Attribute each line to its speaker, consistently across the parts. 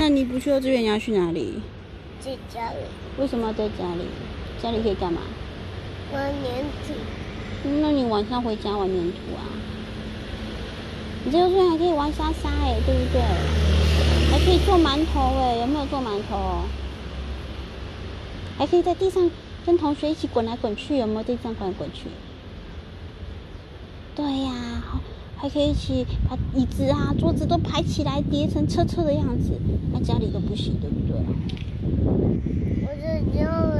Speaker 1: 那你不去幼稚园，你要去哪里？
Speaker 2: 在家里
Speaker 1: 为什么要在家里？家里可以干嘛？
Speaker 2: 玩粘土，
Speaker 1: 那你晚上回家玩粘土啊？你这幼稚园还可以玩沙沙哎，对不对？还可以做馒头哎，有没有做馒头？还可以在地上跟同学一起滚来滚去，有没有地上滚来滚去？对呀、好还可以一起把椅子啊、桌子都排起来，叠成车车的样子。那家里都不行，对不对？
Speaker 2: 我在家里，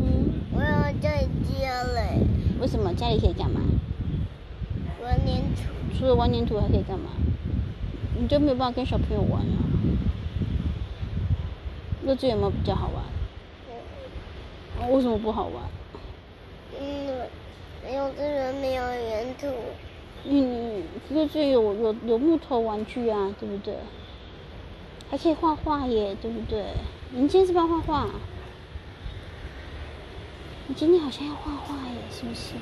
Speaker 1: 嗯，
Speaker 2: 我要在家里
Speaker 1: 为什么家里可以干嘛？
Speaker 2: 玩粘土。
Speaker 1: 除了玩粘土还可以干嘛？你就没有办法跟小朋友玩啊？幼稚园有没有比较好玩？哦为什么不好玩？
Speaker 2: 嗯，幼稚园没有粘土，
Speaker 1: 嗯，幼稚园有有有木头玩具啊，对不对？还可以画画耶，对不对？你今天是不是要画画？你今天好像要画画耶，是不是？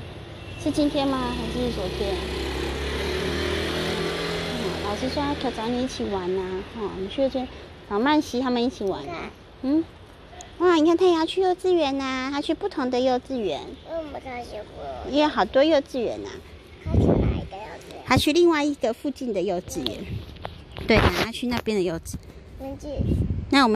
Speaker 1: 是今天吗？还是昨天？嗯，老师说要找你一起玩呐、哦，你去幼稚园找曼西他们一起玩啊。嗯，哇，你看他也要去幼稚园呐、他去不同的幼稚园，
Speaker 2: 为什么他学过？
Speaker 1: 也有好多幼稚园呐？
Speaker 2: 他去
Speaker 1: 另外一个附近的幼稚园。对啊，他去那边的幼稚。
Speaker 2: 文具。
Speaker 1: 那我们。